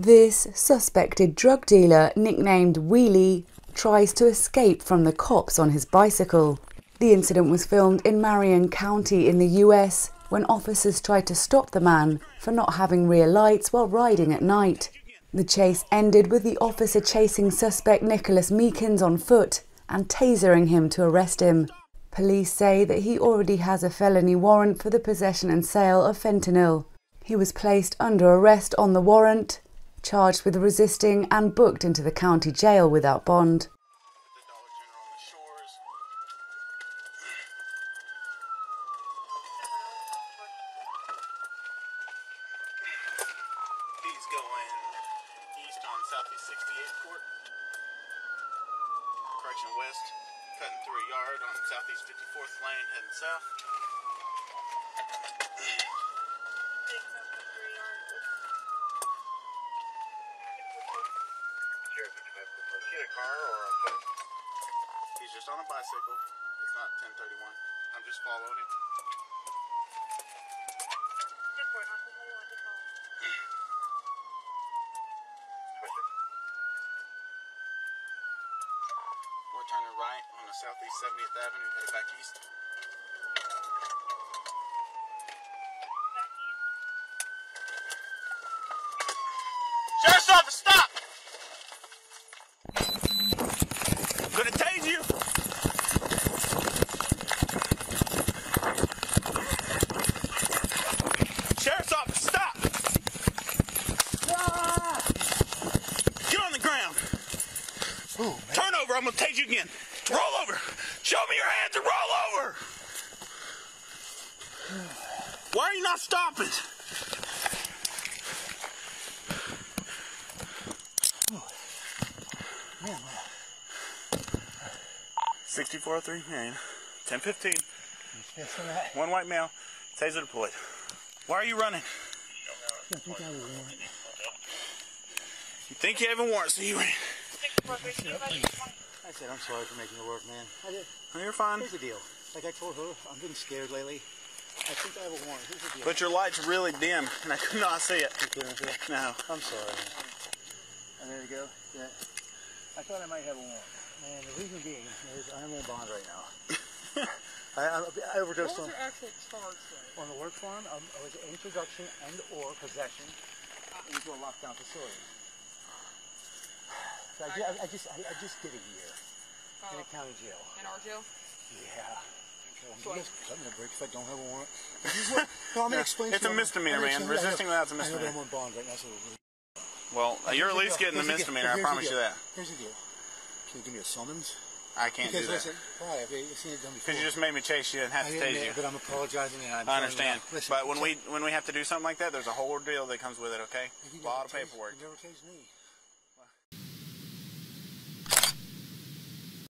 This suspected drug dealer, nicknamed Wheelie, tries to escape from the cops on his bicycle. The incident was filmed in Marion County in the US when officers tried to stop the man for not having rear lights while riding at night. The chase ended with the officer chasing suspect Nicholas Meekins on foot and tasering him to arrest him. Police say that he already has a felony warrant for the possession and sale of fentanyl. He was placed under arrest on the warrant, charged with resisting, and booked into the county jail without bond. the Dollar General on the shores. He's going east on Southeast 68th Court. Correction west, cutting through a yard on Southeast 54th Lane, heading south. Sheriff, did you have was he in a car or on foot? He's just on a bicycle. It's not 1031. I'm just following him. We're turning right on the Southeast 70th Avenue, headed back east. Sheriff's office, stop! I'm gonna tase you. Sheriff's office, stop! Get on the ground. Turn over, I'm gonna tase you again. Roll over. Show me your hands and roll over. Why are you not stopping? Sixty-four oh three Marion, ten fifteen. One white male, taser deployed. Why are you running? i think You think you have a warrant, so you ran. I said, I'm sorry for making it work, man. I did. Oh, you're fine. Here's the deal. Like I told her, I'm getting scared lately. I think I have a warrant. Here's the deal. But your light's really dim, and I could not see it. You kidding me? No. I'm sorry. And there you go. Yeah. I thought I might have a warrant. Man, the reason being is I'm on bond right now. I, I, I overdosed on, actual charge though? on the work farm. Um, I was introduction and or possession into a lockdown facility. So I, ju- I, I just I, I just did a year in a county jail. In our jail? Yeah. So I'm just cutting a break if I don't have a warrant. This is what, no, I'm Yeah, gonna explain it's to a misdemeanor, man. gonna explain- Resisting I know- without's a I know misdemeanor. I'm on bond right now, so we're Well, you're at least getting the misdemeanor. I promise you that. Here's the deal. Can you give me a summons? I can't because do that. listen, why? I've seen it done before. Because you just made me chase you and have I to tase you. but I'm apologizing and I'm I understand. Listen, But when we when we have to do something like that, there's a whole ordeal that comes with it. Okay, a lot of paperwork. You never tased me.